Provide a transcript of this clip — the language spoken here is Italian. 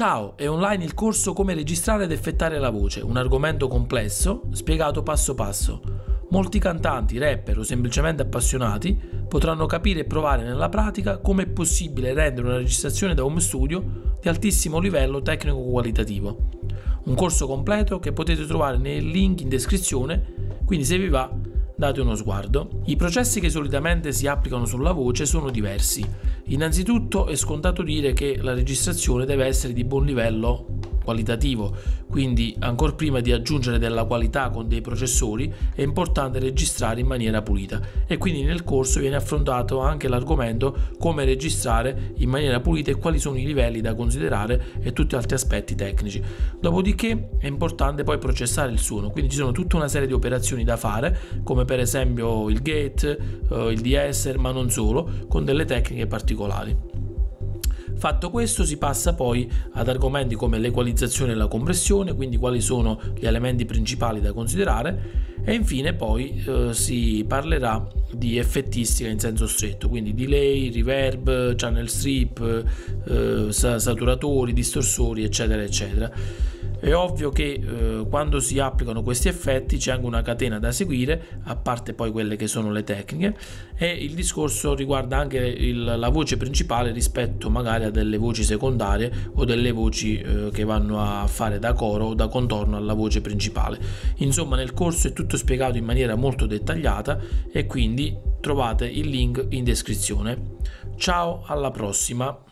Ciao, è online il corso Come registrare ed effettare la voce, un argomento complesso spiegato passo passo. Molti cantanti, rapper o semplicemente appassionati potranno capire e provare nella pratica come è possibile rendere una registrazione da home studio di altissimo livello tecnico-qualitativo. Un corso completo che potete trovare nel link in descrizione, quindi se vi va date uno sguardo. I processi che solitamente si applicano sulla voce sono diversi. Innanzitutto è scontato dire che la registrazione deve essere di buon livello qualitativo, quindi ancora prima di aggiungere della qualità con dei processori è importante registrare in maniera pulita e quindi nel corso viene affrontato anche l'argomento come registrare in maniera pulita e quali sono i livelli da considerare e tutti altri aspetti tecnici. Dopodiché è importante poi processare il suono, quindi ci sono tutta una serie di operazioni da fare come per esempio il gate, eh, il de-esser, ma non solo, con delle tecniche particolari. Fatto questo si passa poi ad argomenti come l'equalizzazione e la compressione, quindi quali sono gli elementi principali da considerare e infine poi eh, si parlerà di effettistica in senso stretto, quindi delay, reverb, channel strip, eh, saturatori, distorsori eccetera eccetera. È ovvio che eh, quando si applicano questi effetti c'è anche una catena da seguire, a parte poi quelle che sono le tecniche, e il discorso riguarda anche il, la voce principale rispetto magari a delle voci secondarie o delle voci eh, che vanno a fare da coro o da contorno alla voce principale. Insomma, nel corso è tutto spiegato in maniera molto dettagliata e quindi trovate il link in descrizione. Ciao, alla prossima!